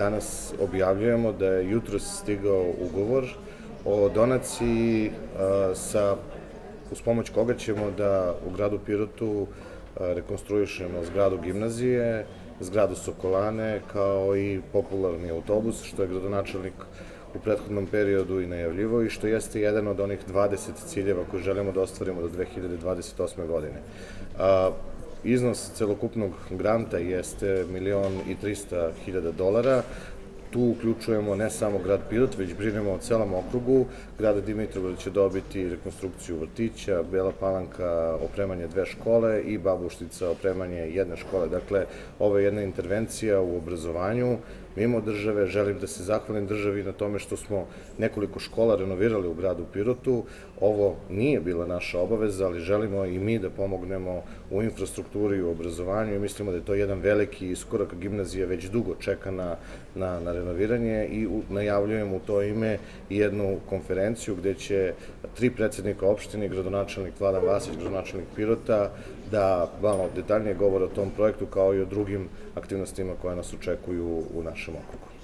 danas objavljujemo da je jutro stigao ugovor o donaciji sa, uz pomoć koga ćemo da u gradu Pirotu rekonstruišemo zgradu gimnazije, zgradu Sokolane, kao i popularni autobus, što je gradonačelnik u prethodnom periodu i najavljivo i što jeste jedan od onih 20 ciljeva koje želimo da ostvarimo do 2028. godine. Iznos celokupnog granta jeste milion i 300 hiljada dolara, Tu uključujemo ne samo grad Pirot, već brinemo o celom okrugu. Grada Dimitrova će dobiti rekonstrukciju vrtića, Bela Palanka opremanje dve škole i Babuštica opremanje jedne škole. Dakle, ovo je jedna intervencija u obrazovanju mimo države. Želim da se zahvalim državi na tome što smo nekoliko škola renovirali u gradu Pirotu. Ovo nije bila naša obaveza, ali želimo i mi da pomognemo u infrastrukturi i u obrazovanju i mislimo da je to jedan veliki iskorak. Gimnazija već dugo čeka na, na, na renoviranje i najavljujemo u to ime jednu konferenciju gde će tri predsednika opštine, gradonačelnik Vladan Vasić, gradonačelnik Pirota, da malo detaljnije govore o tom projektu kao i o drugim aktivnostima koje nas očekuju u našem okrugu.